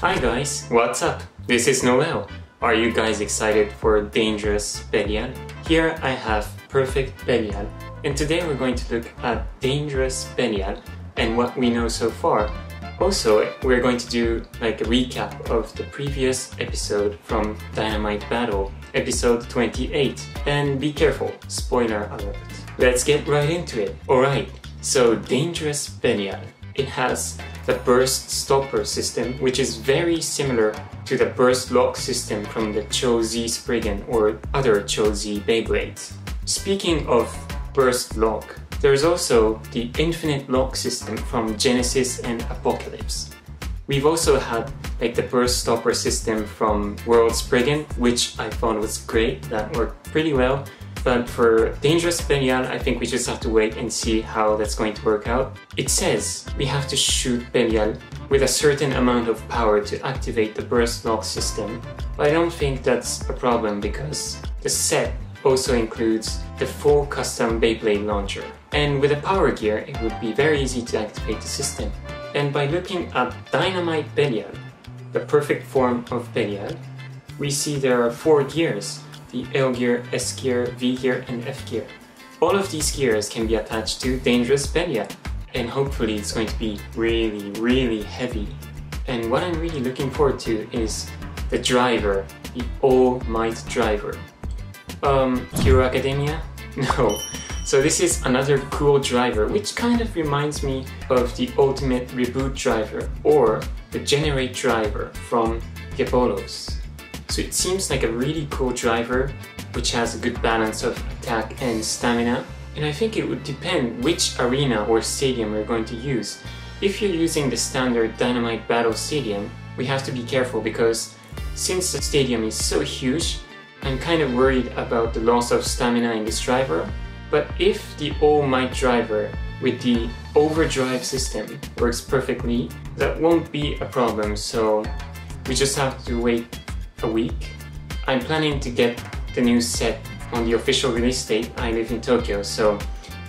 Hi guys, what's up? This is Noel. Are you guys excited for Dangerous Belial? Here I have Perfect Belial and today we're going to look at Dangerous Belial and what we know so far. Also, we're going to do like a recap of the previous episode from Dynamite Battle, episode 28. And be careful, spoiler alert. Let's get right into it. Alright, so Dangerous Belial. It has the burst stopper system, which is very similar to the burst lock system from the Cho-Z Spriggan or other Cho-Z Beyblades. Speaking of burst lock, there's also the infinite lock system from Genesis and Apocalypse. We've also had like the burst stopper system from World Spriggan, which I found was great, that worked pretty well. But for Dangerous Belial, I think we just have to wait and see how that's going to work out. It says we have to shoot Belial with a certain amount of power to activate the burst lock system. But I don't think that's a problem because the set also includes the full custom Beyblade launcher. And with a power gear, it would be very easy to activate the system. And by looking at Dynamite Belial, the perfect form of Belial, we see there are four gears the L gear, S gear, V gear, and F gear. All of these gears can be attached to Dangerous Belial, and hopefully it's going to be really, really heavy. And what I'm really looking forward to is the driver, the All Might driver. Um, Hero Academia? No. So this is another cool driver, which kind of reminds me of the Ultimate Reboot driver, or the Generate driver from Gepolos. So it seems like a really cool driver which has a good balance of attack and stamina. And I think it would depend which arena or stadium we're going to use. If you're using the standard Dynamite Battle Stadium, we have to be careful because since the stadium is so huge, I'm kind of worried about the loss of stamina in this driver. But if the All Might driver with the overdrive system works perfectly, that won't be a problem, so we just have to wait a week. I'm planning to get the new set on the official release date. I live in Tokyo, so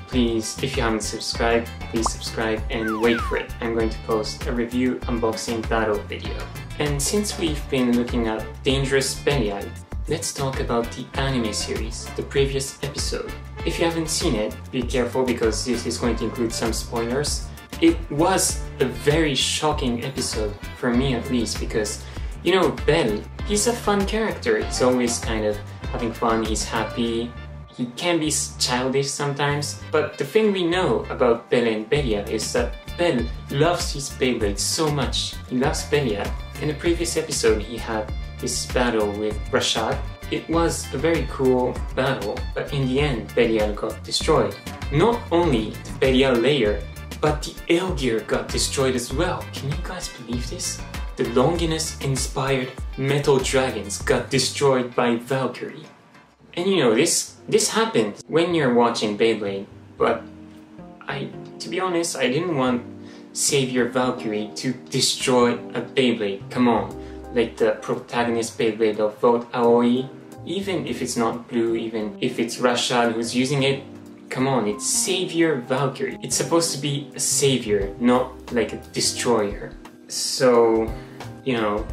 please, if you haven't subscribed, please subscribe and wait for it. I'm going to post a review unboxing battle video. And since we've been looking at Dangerous Belial, let's talk about the anime series, the previous episode. If you haven't seen it, be careful because this is going to include some spoilers. It was a very shocking episode, for me at least, because you know, Bel, he's a fun character. He's always kind of having fun, he's happy. He can be childish sometimes, but the thing we know about Bel and Belial is that Bel loves his Beyblade so much. He loves Belial. In the previous episode, he had this battle with Rashad. It was a very cool battle, but in the end, Belial got destroyed. Not only the Belial layer, but the gear got destroyed as well. Can you guys believe this? The Longinus-inspired metal dragons got destroyed by Valkyrie. And you know, this this happened when you're watching Beyblade, but I, to be honest, I didn't want Savior Valkyrie to destroy a Beyblade. Come on, like the protagonist Beyblade of Valt Aoi. Even if it's not blue, even if it's Rashad who's using it, come on, it's Savior Valkyrie. It's supposed to be a savior, not like a destroyer. So, you know,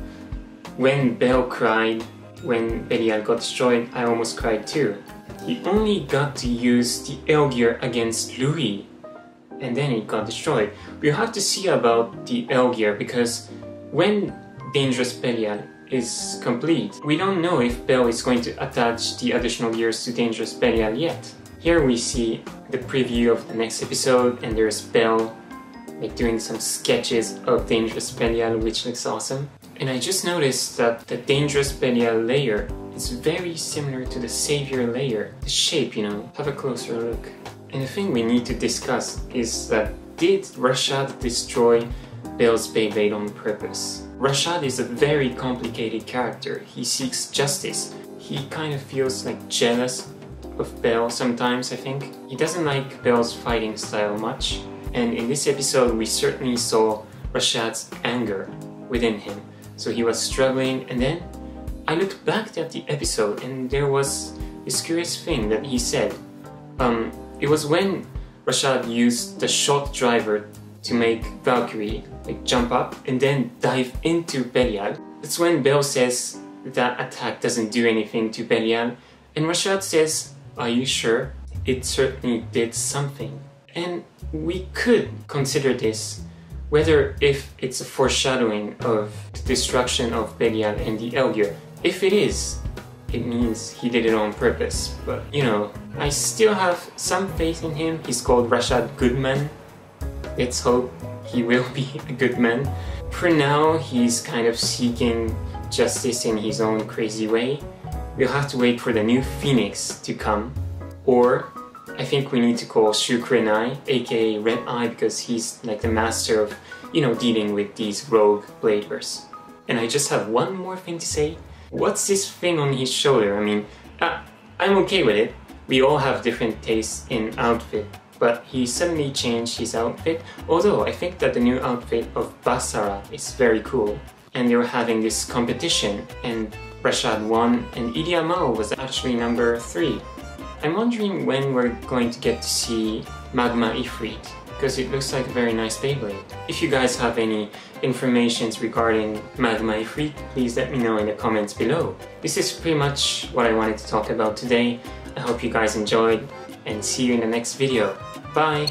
when Bel cried, when Belial got destroyed, I almost cried too. He only got to use the gear against Lui, and then it got destroyed. We have to see about the gear because when Dangerous Belial is complete, we don't know if Bel is going to attach the additional gears to Dangerous Belial yet. Here we see the preview of the next episode, and there's Bel like doing some sketches of Dangerous Belial, which looks awesome. And I just noticed that the Dangerous Belial layer is very similar to the Savior layer. The shape, you know, have a closer look. And the thing we need to discuss is that did Rashad destroy Bel's Beyblade on purpose? Rashad is a very complicated character. He seeks justice. He kind of feels like jealous of Bel sometimes, I think. He doesn't like Bel's fighting style much. And in this episode, we certainly saw Rashad's anger within him. So he was struggling, and then I looked back at the episode, and there was this curious thing that he said. Um, it was when Rashad used the shot driver to make Valkyrie like jump up and then dive into Belial. That's when Bel says that attack doesn't do anything to Belial and Rashad says, are you sure? It certainly did something. And we could consider this whether if it's a foreshadowing of the destruction of Belial and the L gear. If it is, it means he did it on purpose. But, you know, I still have some faith in him. He's called Rashad Goodman. Let's hope he will be a good man. For now, he's kind of seeking justice in his own crazy way. We'll have to wait for the new Phoenix to come. Or I think we need to call Shu Kurenai, aka Red Eye, because he's like the master of, you know, dealing with these rogue bladers. And I just have one more thing to say. What's this thing on his shoulder? I mean, uh, I'm okay with it. We all have different tastes in outfit, but he suddenly changed his outfit. Although I think that the new outfit of Basara is very cool. And they were having this competition, and Rashad won, and Idi was actually number 3. I'm wondering when we're going to get to see Magma Ifrit, because it looks like a very nice Beyblade. If you guys have any information regarding Magma Ifrit, please let me know in the comments below. This is pretty much what I wanted to talk about today. I hope you guys enjoyed, and see you in the next video. Bye!